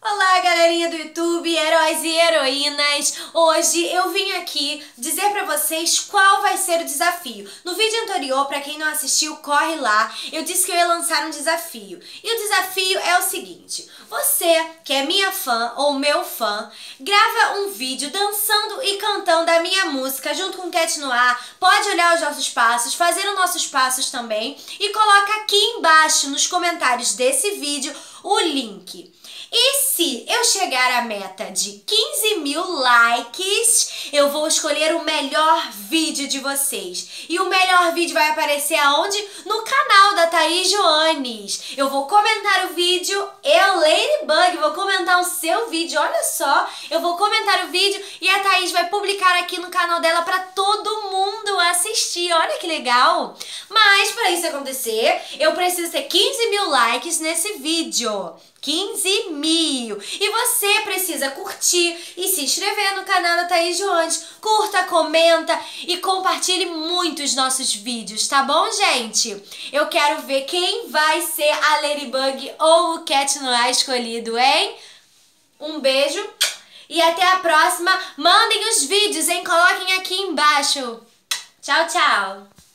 Olá, galerinha do YouTube, heróis e heroínas! Hoje eu vim aqui dizer pra vocês qual vai ser o desafio. No vídeo anterior, pra quem não assistiu, corre lá, eu disse que eu ia lançar um desafio. E o desafio é o seguinte, você, que é minha fã ou meu fã, grava um vídeo dançando e cantando a minha música junto com Cat Noir, pode olhar os nossos passos, fazer os nossos passos também e coloca aqui embaixo nos comentários desse vídeo o link. Chegar à meta de 15 mil likes, eu vou escolher o melhor vídeo de vocês. E o melhor vídeo vai aparecer aonde? No canal da Thaís Joanes. Eu vou comentar o vídeo, eu, Ladybug, vou comentar o seu vídeo, olha só. Eu vou comentar o vídeo e a Thaís vai publicar aqui no canal dela para todo mundo assistir. Olha que legal. Mas para isso acontecer, eu preciso ter 15 mil likes nesse vídeo. 15 mil. E você precisa curtir e se inscrever no canal da Thaís Jones. Curta, comenta e compartilhe muito os nossos vídeos, tá bom, gente? Eu quero ver quem vai ser a Ladybug ou o Cat Noir escolhido, hein? Um beijo e até a próxima. Mandem os vídeos, hein? Coloquem aqui embaixo. Tchau, tchau.